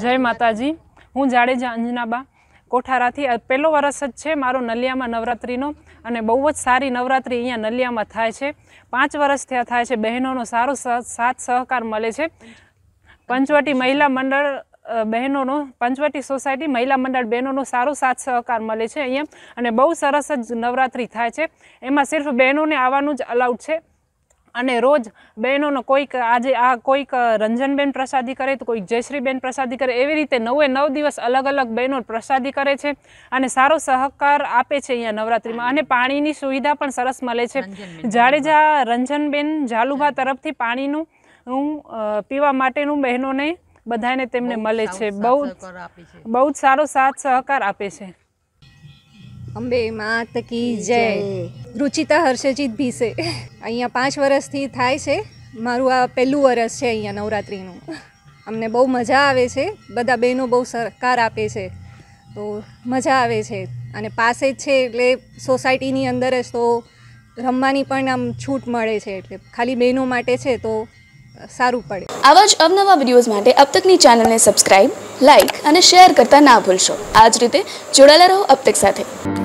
જય માતાજી, હું જાડેજા અંજનાબા. કોઠારાથી પહેલો વરસ જ છે મારો નલિયામાં નવરાત્રિનો અને બહુ જ સારી નવરાત્રિ અહીંયા નલિયામાં થાય છે. પાંચ વર્ષ ત્યાં થાય છે, બહેનોનો સારો સાથ સહકાર મળે છે. પંચવટી મહિલા મંડળ બહેનોનો, પંચવટી સોસાયટી મહિલા મંડળ બહેનોનો સારો સાથ સહકાર મળે છે અહીંયા. અને બહુ સરસ જ નવરાત્રિ થાય છે. એમાં સિર્ફ બહેનોને આવવાનું જ અલાઉડ છે. અને રોજ બહેનોનો કોઈક આજે આ કોઈક રંજનબેન પ્રસાદી કરે તો કોઈક જયશ્રીબેન પ્રસાદી કરે એવી રીતે નવે નવ દિવસ અલગ અલગ બહેનો પ્રસાદી કરે છે અને સારો સહકાર આપે છે અહીંયા નવરાત્રિમાં. અને પાણીની સુવિધા પણ સરસ મળે છે. જાડેજા રંજનબેન ઝાલુભા તરફથી પાણીનું હું, પીવા માટેનું બહેનોને બધાને તેમને મળે છે. બહુ બહુ જ સારો સાથ સહકાર આપે છે. અંબે માત કી જય. રુચિતા હર્ષજીત ભીસે. અહીંયા પાંચ વર્ષથી થાય છે. મારું આ પહેલું વરસ છે અહીંયા નવરાત્રિનું. અમને બહુ મજા આવે છે. બધા બહેનો બહુ સહકાર આપે છે. તો મજા આવે છે. અને પાસે જ છે એટલે સોસાયટીની અંદર જ તો રમવાની પણ આમ છૂટ મળે છે. એટલે ખાલી બહેનો માટે છે તો સારું પડે. આવા જ અવનવા વિડીયોઝ માટે અબ તકની ચેનલને સબસ્ક્રાઇબ લાઇક અને શેર કરતા ના ભૂલશો. આ જ રીતે જોડાયેલા રહો અબ તક સાથે.